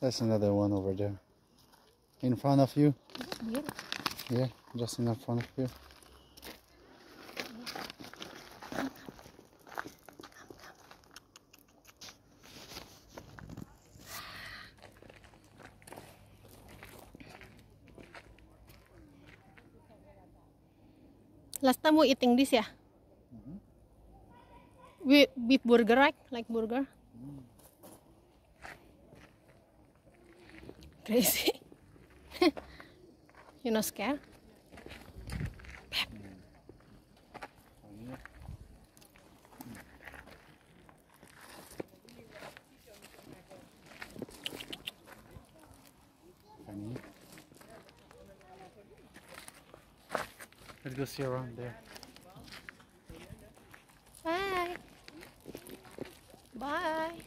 That's another one over there. In front of you. Yeah, just in front of you. Last time we eating this, yeah? We beef burger, right? Like burger. Crazy. you not scared? Let's go see around there. Bye. Bye.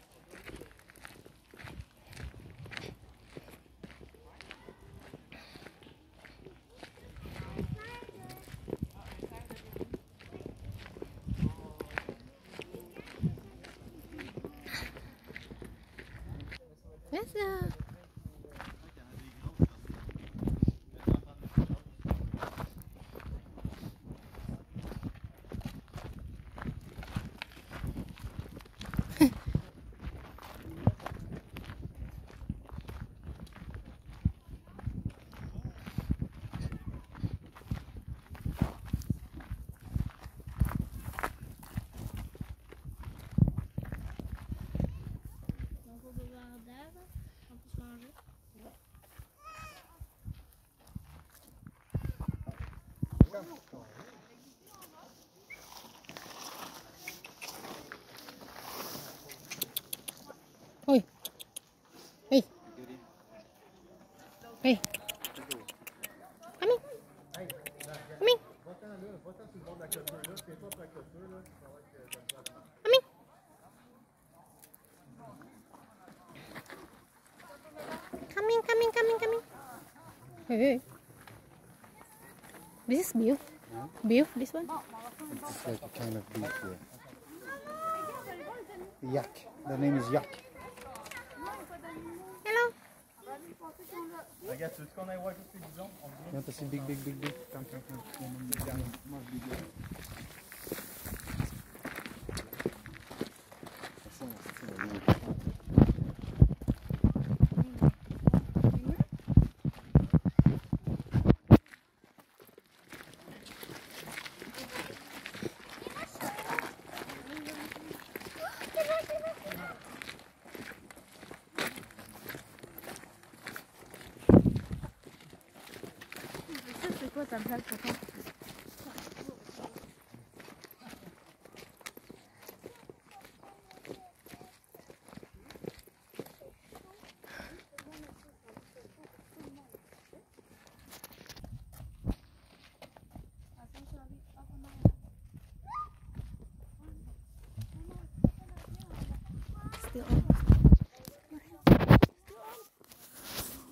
In. Come in. Come in, come in, come in, come in. Hey. This is beef. Beef, this one. It's like a kind of beef here. Yak. The name is Yak. Regarde, tu veux qu'on aille voir juste les 10 ans Viens, passer big, big, big, big. Moi, je tôi cầm thân của không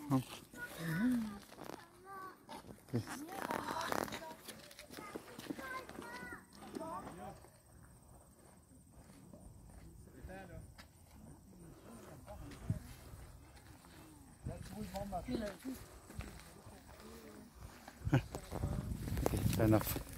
Không. Okay. Papa Okay, fair enough.